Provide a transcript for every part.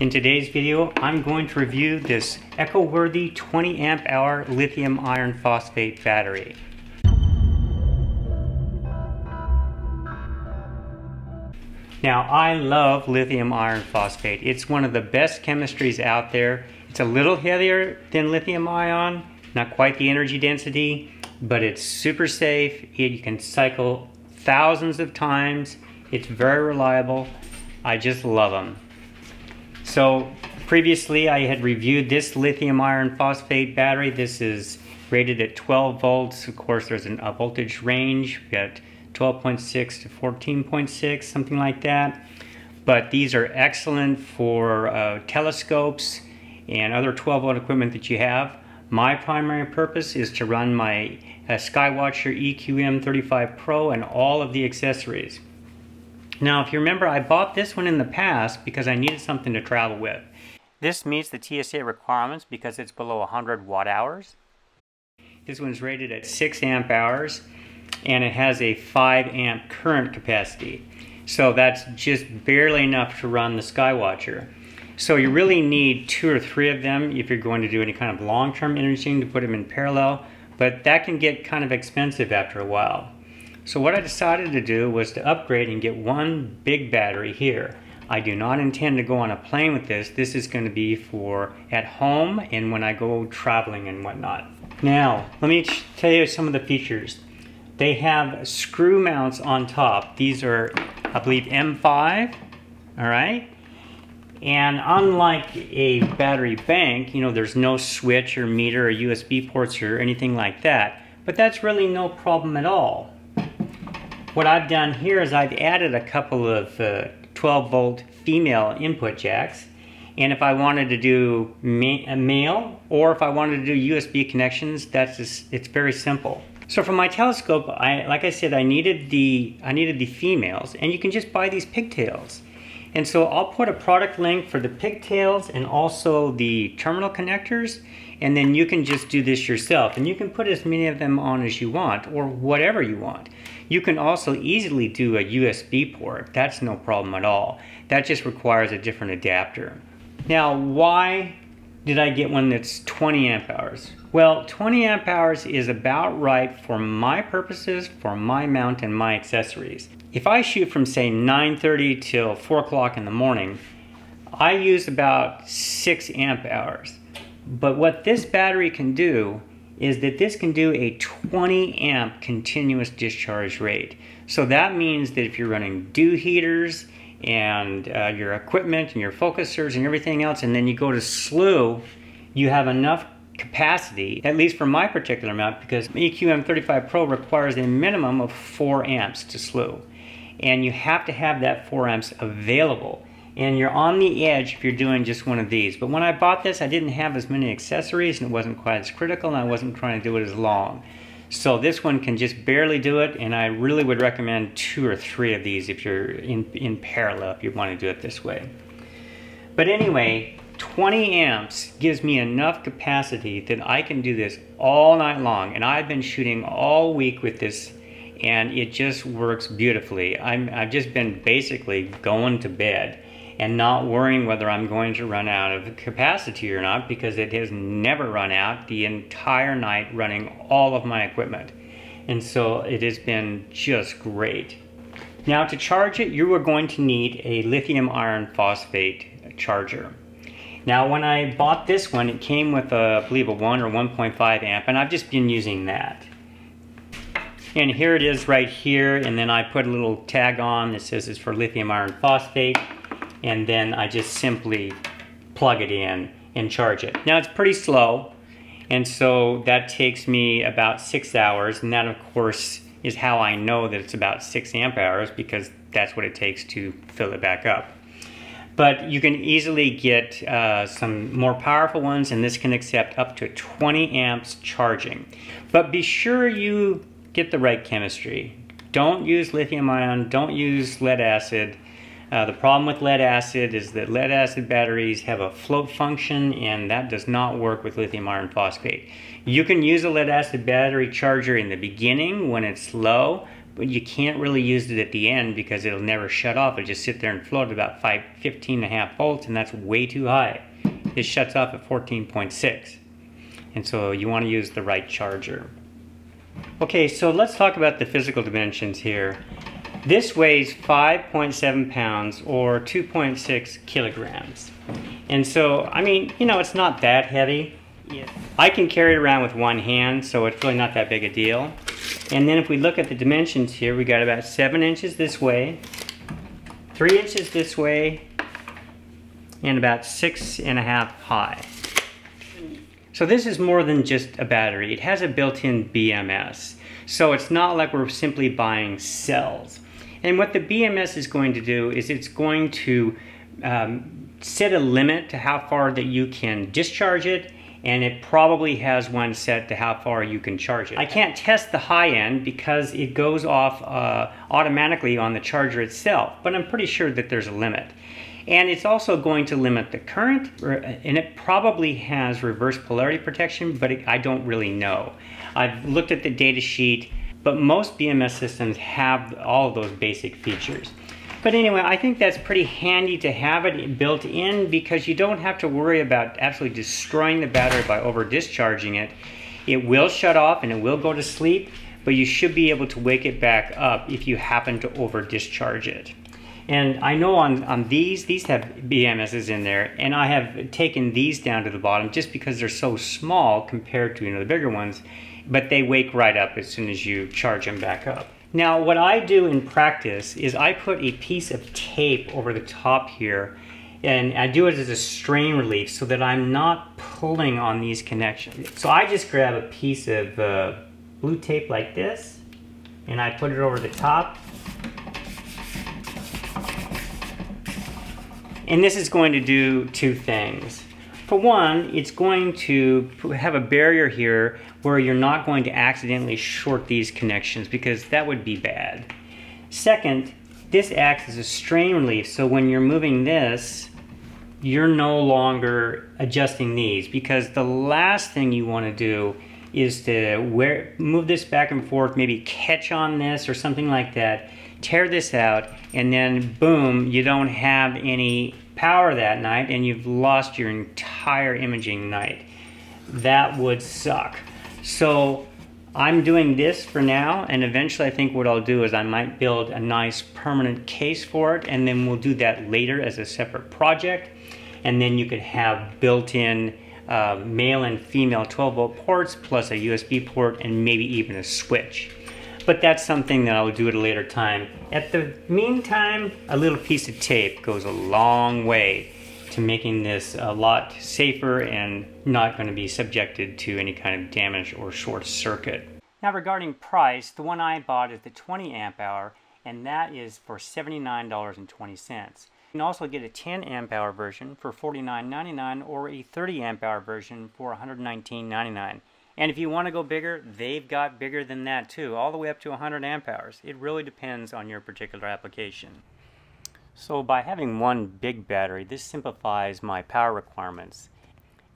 In today's video, I'm going to review this EcoWorthy 20 amp hour lithium iron phosphate battery. Now, I love lithium iron phosphate. It's one of the best chemistries out there. It's a little heavier than lithium ion, not quite the energy density, but it's super safe. You can cycle thousands of times. It's very reliable. I just love them. So previously I had reviewed this lithium iron phosphate battery. This is rated at 12 volts. Of course, there's an, a voltage range. We got 12.6 to 14.6, something like that. But these are excellent for uh, telescopes and other 12 volt equipment that you have. My primary purpose is to run my uh, Skywatcher EQM 35 Pro and all of the accessories. Now, if you remember, I bought this one in the past because I needed something to travel with. This meets the TSA requirements because it's below 100 watt hours. This one's rated at 6 amp hours and it has a 5 amp current capacity. So that's just barely enough to run the Skywatcher. So you really need two or three of them if you're going to do any kind of long-term imaging to put them in parallel, but that can get kind of expensive after a while. So what I decided to do was to upgrade and get one big battery here. I do not intend to go on a plane with this. This is going to be for at home and when I go traveling and whatnot. Now, let me tell you some of the features. They have screw mounts on top. These are, I believe, M5, all right? And unlike a battery bank, you know, there's no switch or meter or USB ports or anything like that. But that's really no problem at all. What I've done here is I've added a couple of uh, 12 volt female input jacks. And if I wanted to do ma male or if I wanted to do USB connections, that's just, it's very simple. So for my telescope, I, like I said, I needed the I needed the females, and you can just buy these pigtails. And so I'll put a product link for the pigtails and also the terminal connectors, and then you can just do this yourself. And you can put as many of them on as you want, or whatever you want. You can also easily do a USB port. That's no problem at all. That just requires a different adapter. Now, why did I get one that's 20 amp hours? Well, 20 amp hours is about right for my purposes, for my mount and my accessories. If I shoot from say 9.30 till 4 o'clock in the morning, I use about 6 amp hours. But what this battery can do is that this can do a 20 amp continuous discharge rate. So that means that if you're running dew heaters and uh, your equipment and your focusers and everything else, and then you go to slew, you have enough capacity, at least for my particular mount, because EQM 35 Pro requires a minimum of 4 amps to slew. And you have to have that 4 amps available and you're on the edge if you're doing just one of these. But when I bought this, I didn't have as many accessories and it wasn't quite as critical and I wasn't trying to do it as long. So this one can just barely do it and I really would recommend two or three of these if you're in, in parallel, if you want to do it this way. But anyway, 20 amps gives me enough capacity that I can do this all night long. And I've been shooting all week with this and it just works beautifully. I'm, I've just been basically going to bed and not worrying whether I'm going to run out of capacity or not because it has never run out the entire night running all of my equipment. And so it has been just great. Now to charge it, you are going to need a lithium iron phosphate charger. Now when I bought this one, it came with a, I believe a 1 or 1.5 amp, and I've just been using that. And here it is right here, and then I put a little tag on that says it's for lithium iron phosphate and then I just simply plug it in and charge it. Now it's pretty slow and so that takes me about six hours and that of course is how I know that it's about six amp hours because that's what it takes to fill it back up. But you can easily get uh, some more powerful ones and this can accept up to 20 amps charging. But be sure you get the right chemistry. Don't use lithium ion, don't use lead acid, uh, the problem with lead acid is that lead acid batteries have a float function and that does not work with lithium iron phosphate. You can use a lead acid battery charger in the beginning when it's low, but you can't really use it at the end because it'll never shut off. It'll just sit there and float at about 5, 15 and a half volts, and that's way too high. It shuts off at 14.6. And so you want to use the right charger. Okay, so let's talk about the physical dimensions here. This weighs 5.7 pounds or 2.6 kilograms. And so, I mean, you know, it's not that heavy. I can carry it around with one hand, so it's really not that big a deal. And then if we look at the dimensions here, we got about seven inches this way, three inches this way, and about six and a half high. So this is more than just a battery. It has a built-in BMS. So it's not like we're simply buying cells. And what the BMS is going to do is it's going to um, set a limit to how far that you can discharge it and it probably has one set to how far you can charge it. I can't test the high end because it goes off uh, automatically on the charger itself, but I'm pretty sure that there's a limit. And it's also going to limit the current, and it probably has reverse polarity protection, but it, I don't really know. I've looked at the data sheet, but most BMS systems have all of those basic features. But anyway, I think that's pretty handy to have it built in because you don't have to worry about absolutely destroying the battery by over discharging it. It will shut off and it will go to sleep, but you should be able to wake it back up if you happen to over discharge it. And I know on, on these, these have BMSs in there, and I have taken these down to the bottom just because they're so small compared to you know the bigger ones, but they wake right up as soon as you charge them back up. Now what I do in practice is I put a piece of tape over the top here and I do it as a strain relief so that I'm not pulling on these connections. So I just grab a piece of uh, blue tape like this and I put it over the top and this is going to do two things. For one, it's going to have a barrier here where you're not going to accidentally short these connections because that would be bad. Second, this acts as a strain relief, so when you're moving this, you're no longer adjusting these because the last thing you want to do is to wear, move this back and forth, maybe catch on this or something like that, tear this out, and then boom, you don't have any power that night and you've lost your entire imaging night. That would suck. So I'm doing this for now and eventually I think what I'll do is I might build a nice permanent case for it and then we'll do that later as a separate project and then you could have built-in uh, male and female 12 volt ports plus a USB port and maybe even a switch but that's something that I'll do at a later time. At the meantime, a little piece of tape goes a long way to making this a lot safer and not going to be subjected to any kind of damage or short circuit. Now regarding price, the one I bought is the 20 amp hour and that is for $79.20. You can also get a 10 amp hour version for $49.99 or a 30 amp hour version for $119.99. And if you want to go bigger, they've got bigger than that too, all the way up to 100 amp hours. It really depends on your particular application. So by having one big battery, this simplifies my power requirements.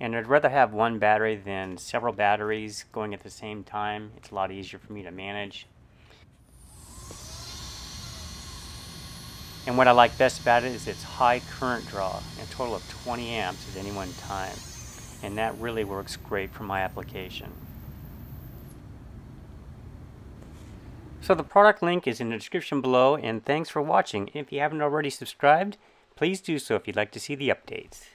And I'd rather have one battery than several batteries going at the same time. It's a lot easier for me to manage. And what I like best about it is its high current draw, a total of 20 amps at any one time and that really works great for my application. So the product link is in the description below and thanks for watching. If you haven't already subscribed, please do so if you'd like to see the updates.